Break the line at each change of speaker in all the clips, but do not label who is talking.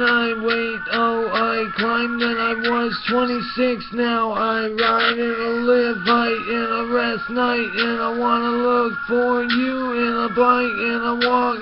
I wait, oh, I climb. Then I was 26 now. I ride and I live right and I rest night and I wanna look for you in a bike and I walk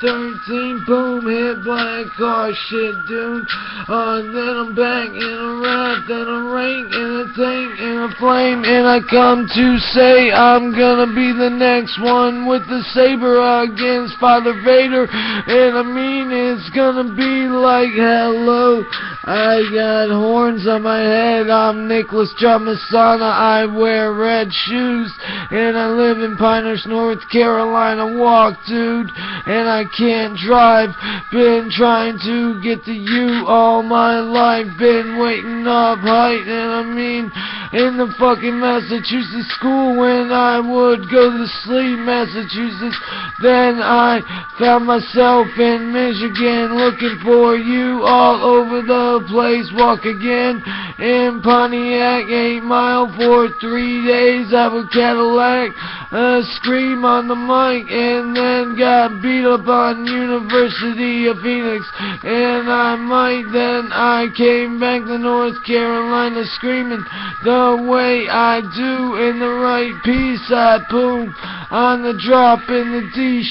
Thirteen boom, hit black car, shit, dude. Uh, then I'm back in a rut, then I'm rank in a tank, in a flame, and I come to say I'm gonna be the next one with the saber against Father Vader. And I mean, it's gonna be like, hello, I got horns on my head, I'm Nicholas J. Messana, I wear red shoes, and I live in Pinehurst, North Carolina, walk, dude, and I can't drive. Been trying to get to you all my life. Been waiting up height and I mean in the fucking Massachusetts school when I would go to sleep Massachusetts. Then I found myself in Michigan looking for you all over the place. Walk again in Pontiac 8 mile for three days. I would Cadillac uh, scream on the mic and then got beat up on University of Phoenix. And I might then I came back to North Carolina screaming the way I do in the right piece I boom on the drop in the D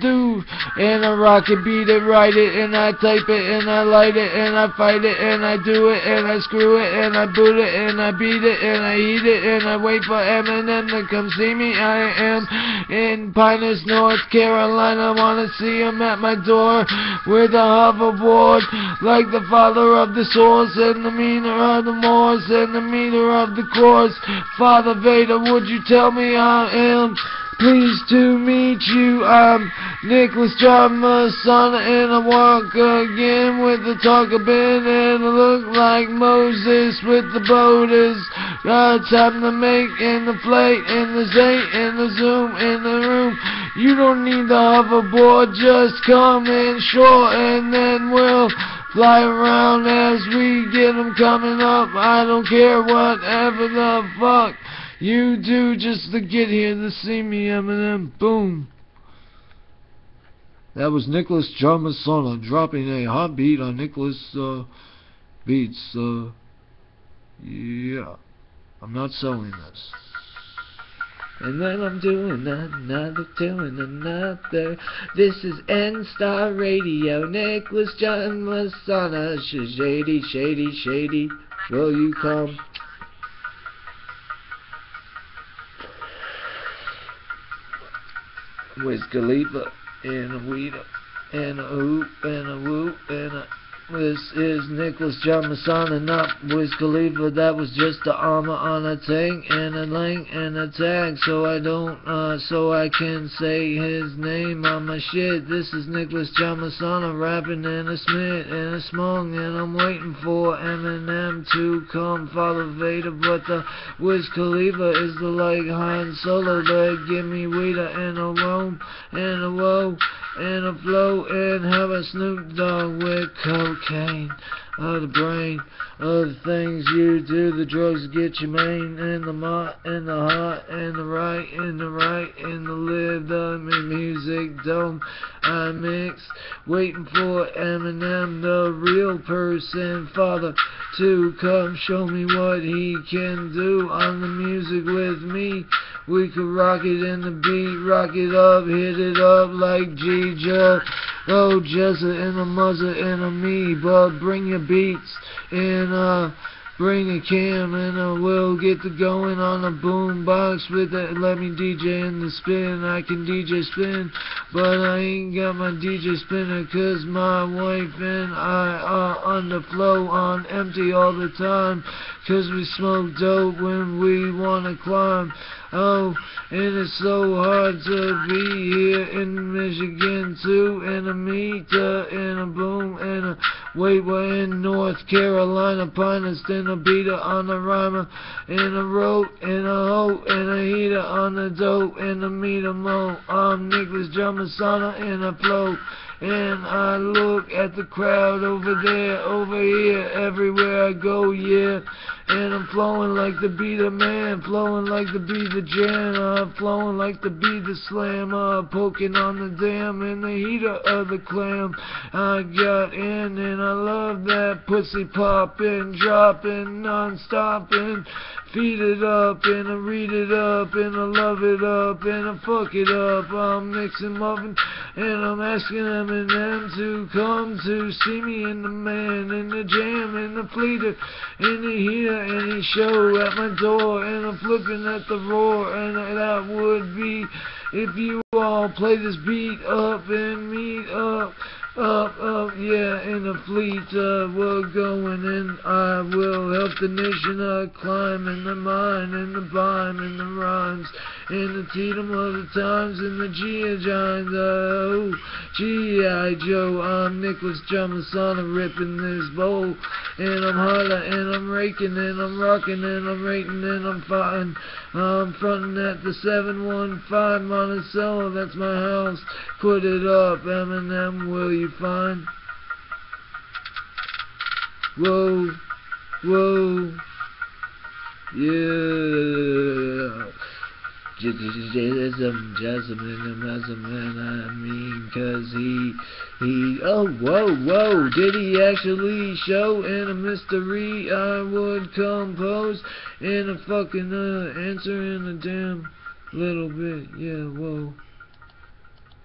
do and I rock it beat it write it and I type it and I light it and I fight it and I do it and I screw it and I boot it and I beat it and I eat it and I wait for Eminem to come see me I am in Pinehurst North Carolina wanna see him at my door with a hoverboard like the father of the source and the meaner of the Morse and the meter of the course Father Vader would you tell me I am Pleased to meet you. I'm Nicholas John, my son, and I walk again with the talker bin, and I look like Moses with the boulders. Got time to make in the plate, in the zate, in the zoom, in the room. You don't need the hoverboard, just come in short, and then we'll fly around as we get 'em coming up. I don't care whatever the fuck. You do just to get here to see me, Eminem. Boom. That was Nicholas J. Messana dropping a hot beat on Nicholas uh, Beats. Uh, yeah. I'm not selling this. And then I'm doing another, doing another. This is N-Star Radio. Nicholas J. Messana. Shady, shady, shady. Will you come? Wiz Khalifa and a weed and a hoop and a whoop and a this is Nicholas J. Messana, not Wiz Khalifa. That was just the armor on a tank and a link and a tag, so I don't, uh, so I can say his name on my shit. This is Nicholas J. Messana rapping in a Smith and a Smong, and I'm waiting for Eminem to come follow Vader, but the Wiz Khalifa is the like Han Solo. But give me weeder and a roam and a woe and and have a Snoop Dogg with cocaine of the brain of the things you do. The drugs get you main and the mot and the hot and the right and the right and the live the music dome. I mix waiting for Eminem, the real person, father, to come show me what he can do on the music with me. We could rock it in the beat, rock it up, hit it up like G J. Oh, Jessa and a muzzer and a me, but bring your beats and uh bring a cam and uh, we'll get to going on a boom box with it. Let me DJ in the spin. I can DJ spin, but I ain't got my DJ spinner cause my wife and I are on the flow on empty all the time cause we smoke dope when we wanna climb. Oh, and it's so hard to be here in Michigan too, and a meter, and a boom, and a wait, we're in North Carolina, Pinus, and a beater on the rhymer, and a rope, in a hoe, and a heater on the dope, and a meter mo. I'm Nicholas J. Messana, and a flow. And I look at the crowd over there, over here, everywhere I go, yeah. And I'm flowing like the beat of man, flowing like the beat of Jan, I'm flowing like the beat of slam, uh, poking on the dam in the heater of the clam. I got in and I love that pussy popping, dropping, non-stopping. Feed it up and I read it up and I love it up and I fuck it up. I'm mixing muffin and I'm asking them and them to come to see me in the man in the jam in the fleeter in the heater any show at my door and I'm flipping at the roar and that would be if you all play this beat up and meet up up, up, yeah, in the fleet, uh, we're going in. I will help the nation uh, climb in the mine, in the bime, in the rhymes, in the Tatum of the times, in the G.I. Giants, uh, oh, G.I. Joe. I'm Nicholas J. Messana ripping this bowl, and I'm holler, and I'm raking, and I'm rocking, and I'm rating, and I'm fighting. I'm fronting at the 715 Monticello, that's my house. Put it up, Eminem, will you find? Whoa, whoa, yeah. Jasmine, Jasmine, Jasmine, I mean, cause he, he, oh, whoa, whoa, did he actually show in a mystery I would compose in a fucking, uh, answer in a damn little bit, yeah, whoa.